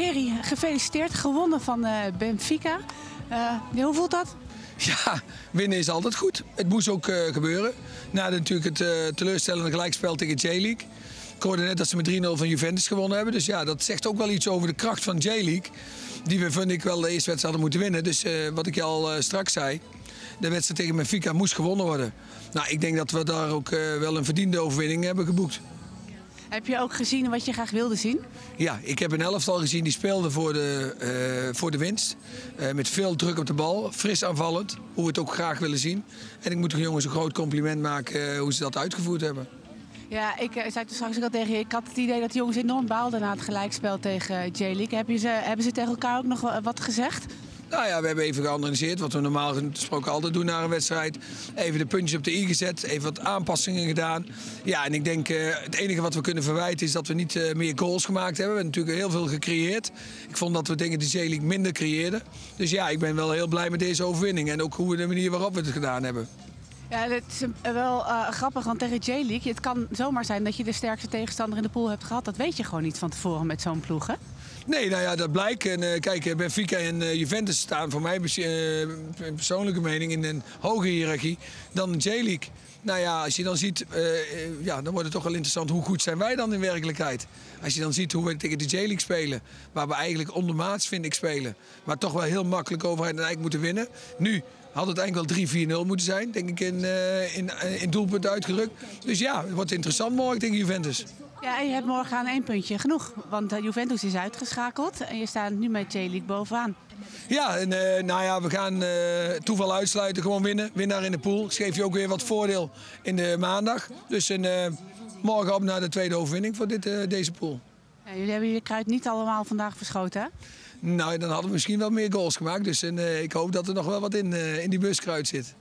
Gerry, gefeliciteerd. Gewonnen van uh, Benfica. Uh, hoe voelt dat? Ja, winnen is altijd goed. Het moest ook uh, gebeuren. Na natuurlijk het teleurstellende gelijkspel tegen J-League. Ik hoorde net dat ze met 3-0 van Juventus gewonnen hebben. Dus ja, dat zegt ook wel iets over de kracht van J-League. Die we, vind ik, wel de eerste wedstrijd hadden moeten winnen. Dus wat ik je al straks zei. De wedstrijd tegen Benfica moest gewonnen worden. Nou, ik denk dat we daar ook wel een verdiende overwinning hebben geboekt. Heb je ook gezien wat je graag wilde zien? Ja, ik heb een elftal gezien die speelde voor de, uh, voor de winst. Uh, met veel druk op de bal, fris aanvallend, hoe we het ook graag willen zien. En ik moet de jongens een groot compliment maken uh, hoe ze dat uitgevoerd hebben. Ja, ik zei toen straks ook al tegen je, ik had het idee dat de jongens enorm baalden na het gelijkspel tegen J-League. Heb ze, hebben ze tegen elkaar ook nog wat gezegd? Nou ja, we hebben even geanalyseerd wat we normaal gesproken altijd doen na een wedstrijd. Even de puntjes op de i gezet, even wat aanpassingen gedaan. Ja, en ik denk uh, het enige wat we kunnen verwijten is dat we niet uh, meer goals gemaakt hebben. We hebben natuurlijk heel veel gecreëerd. Ik vond dat we dingen de J-League minder creëerden. Dus ja, ik ben wel heel blij met deze overwinning en ook hoe we de manier waarop we het gedaan hebben. Ja, het is wel uh, grappig, want tegen J-League... het kan zomaar zijn dat je de sterkste tegenstander in de pool hebt gehad. Dat weet je gewoon niet van tevoren met zo'n ploeg? Nee, nou ja, dat blijkt. En, uh, kijk, Benfica en uh, Juventus staan voor mij uh, persoonlijke mening in een hogere hiërarchie dan J-League. Nou ja, als je dan ziet, ja, dan wordt het toch wel interessant hoe goed zijn wij dan in werkelijkheid. Als je dan ziet hoe we tegen de J-League spelen, waar we eigenlijk ondermaats vind ik spelen, maar toch wel heel makkelijk overheid en eigenlijk moeten winnen. Nu had het eigenlijk wel 3-4-0 moeten zijn, denk ik, in, in, in doelpunt uitgerukt. Dus ja, het wordt interessant morgen tegen Juventus. Ja, en je hebt morgen aan één puntje genoeg. Want Juventus is uitgeschakeld en je staat nu met J-League bovenaan. Ja, en, uh, nou ja, we gaan uh, toeval uitsluiten, gewoon winnen. Winnaar in de pool. Geef je ook weer wat voordeel in de maandag. Dus een, morgen op naar de tweede overwinning voor dit, deze pool. Ja, jullie hebben je kruid niet allemaal vandaag verschoten, hè? Nou, dan hadden we misschien wel meer goals gemaakt. Dus en, ik hoop dat er nog wel wat in, in die buskruid zit.